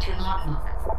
to not look.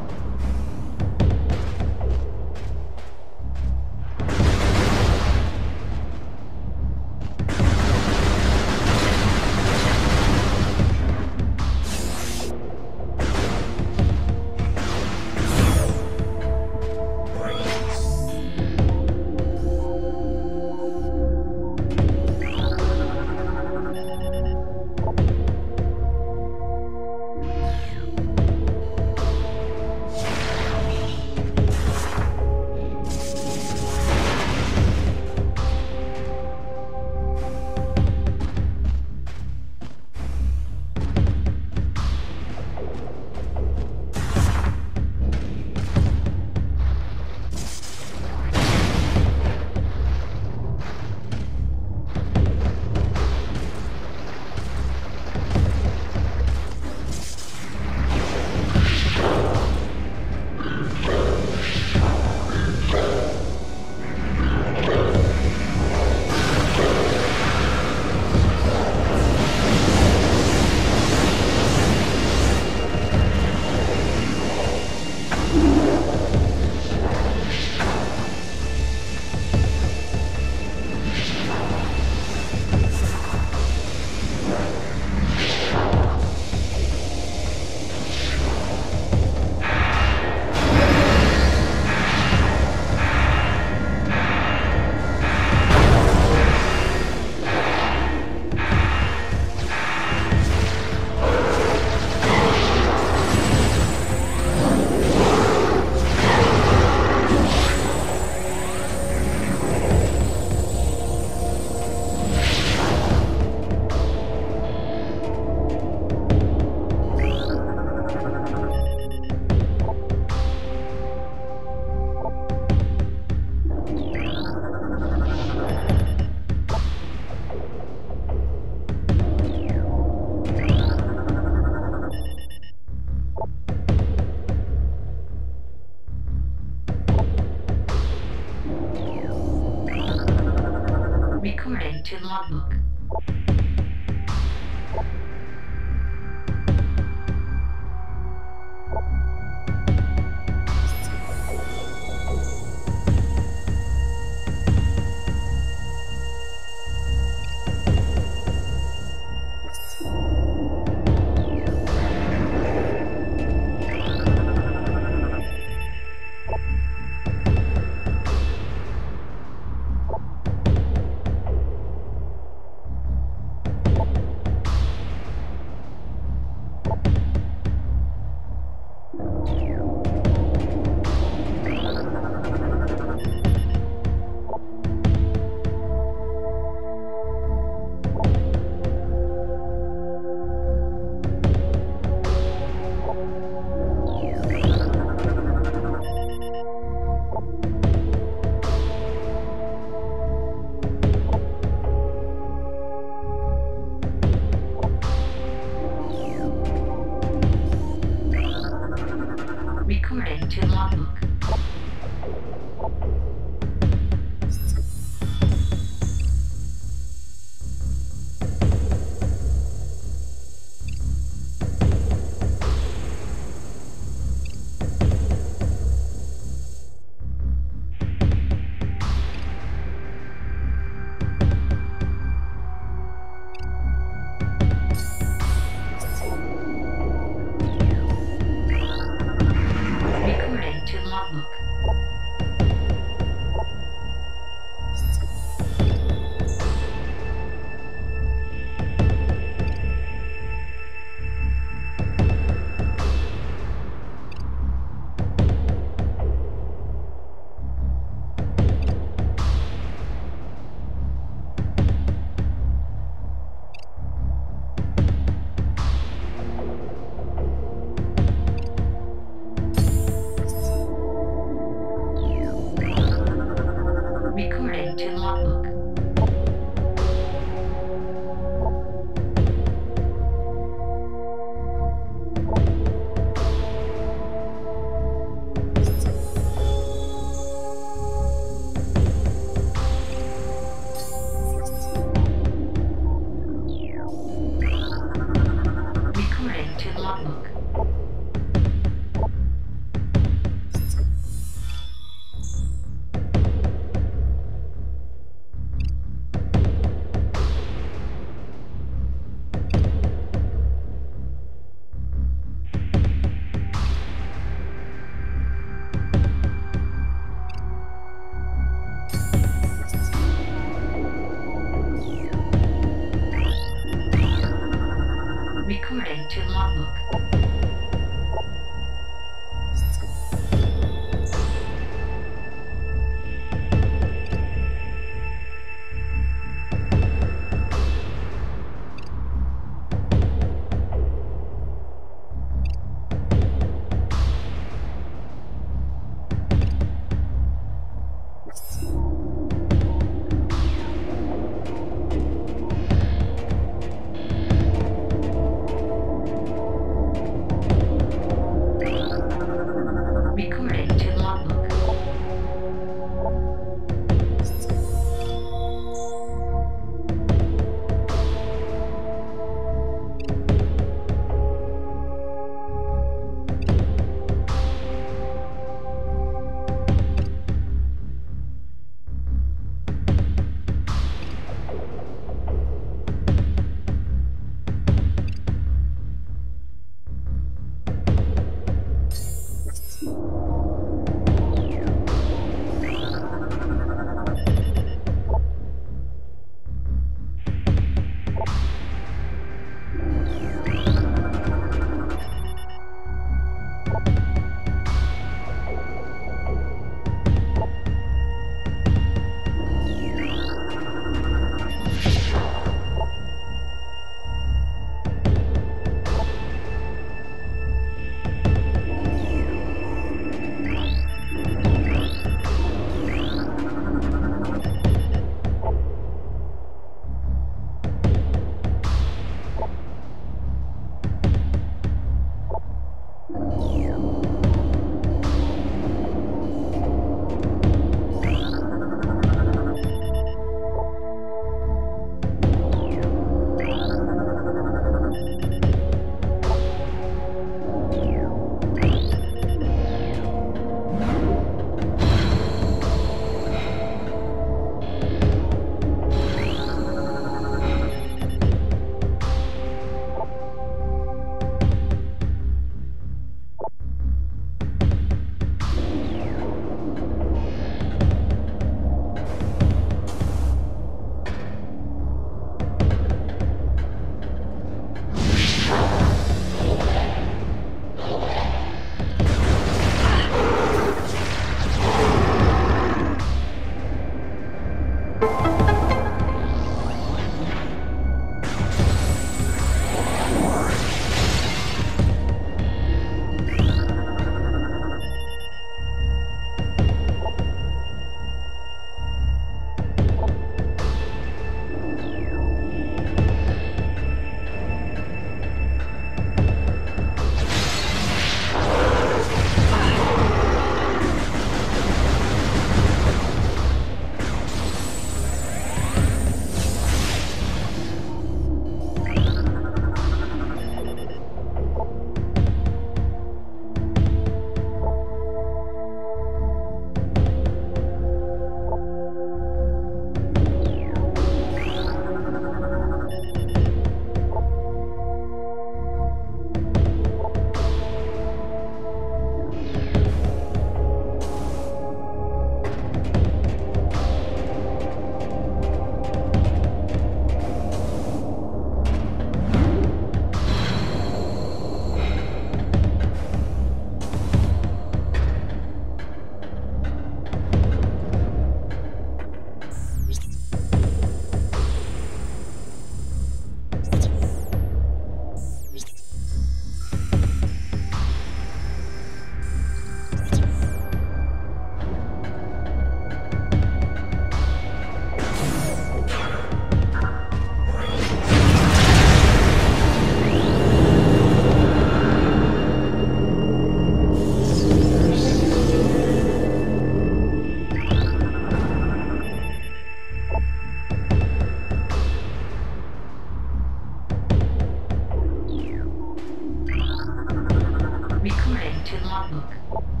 recording to logbook.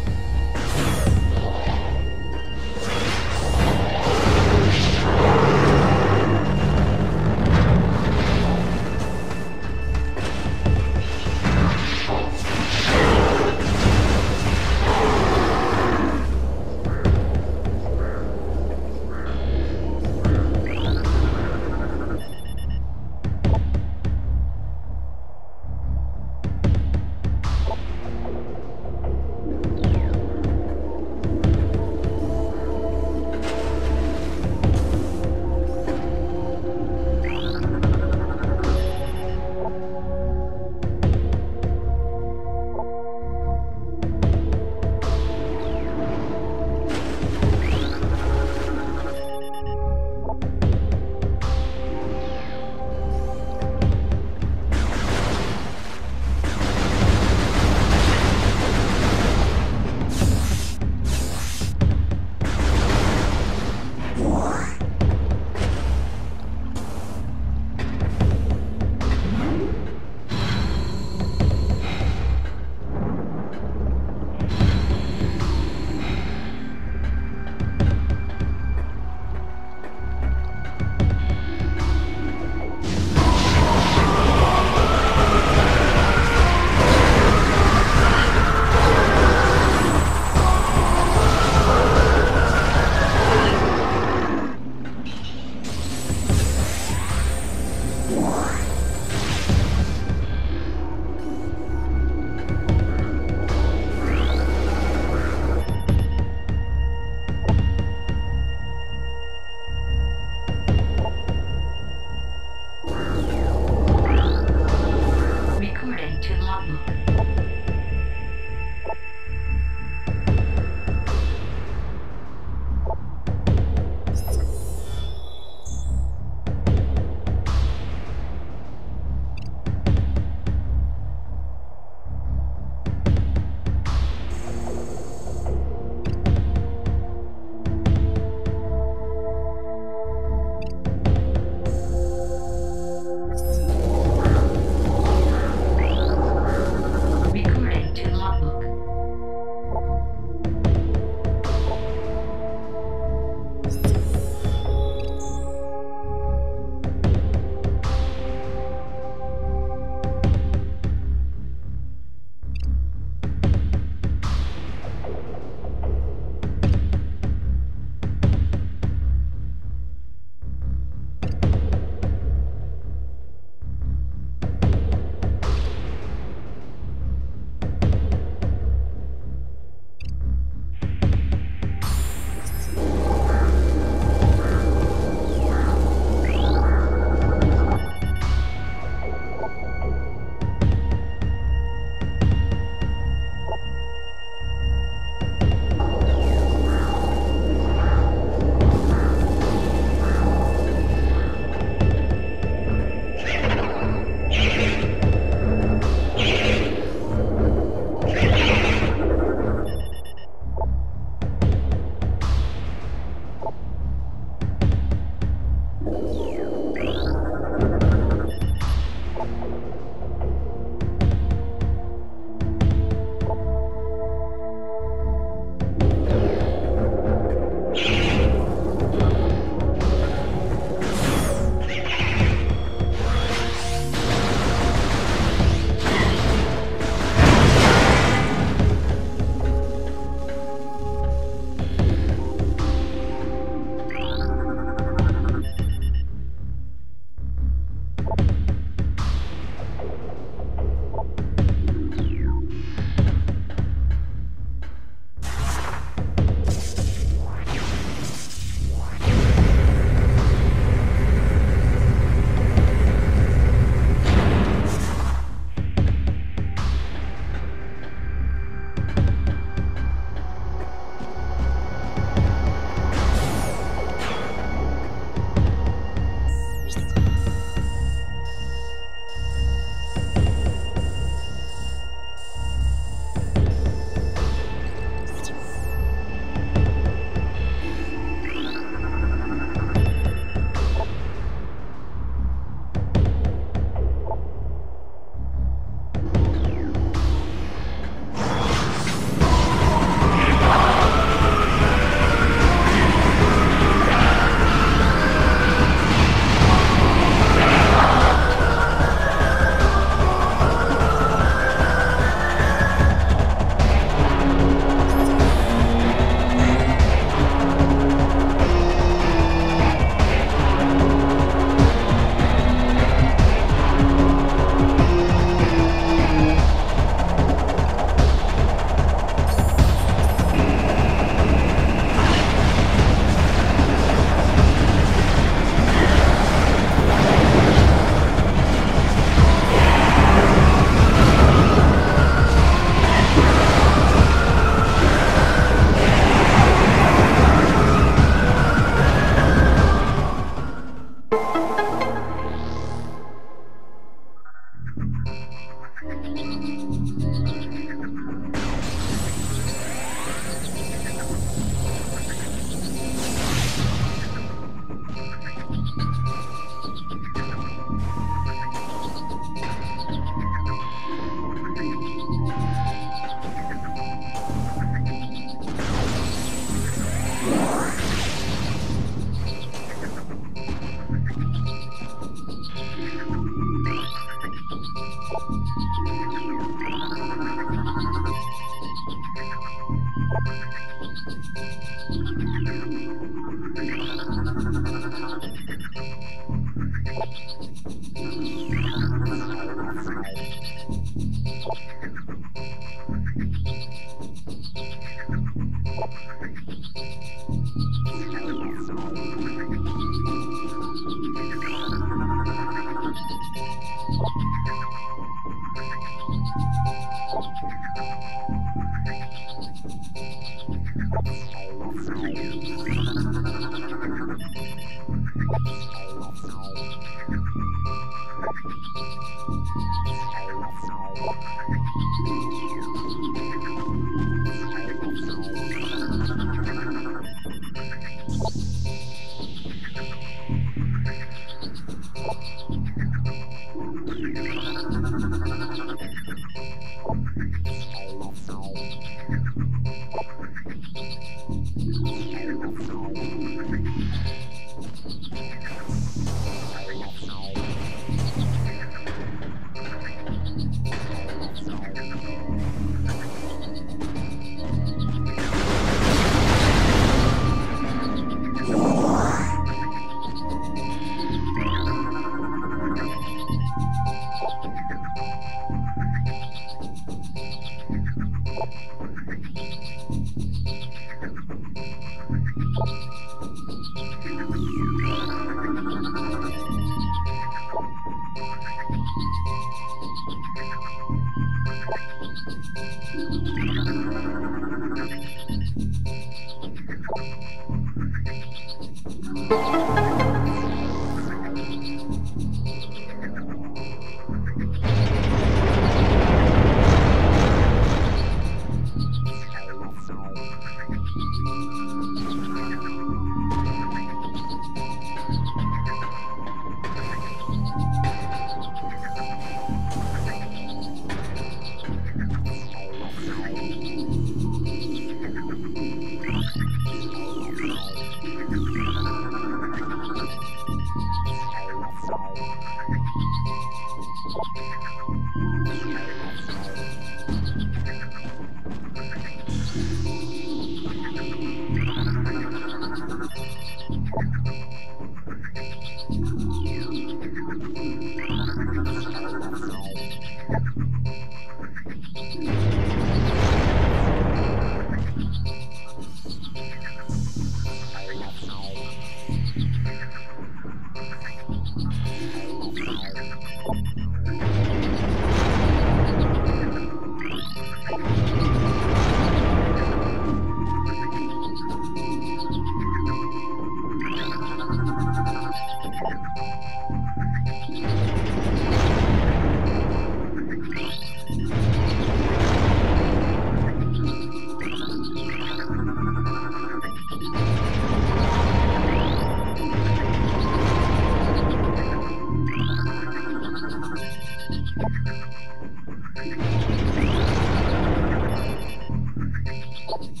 Thank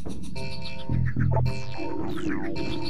you.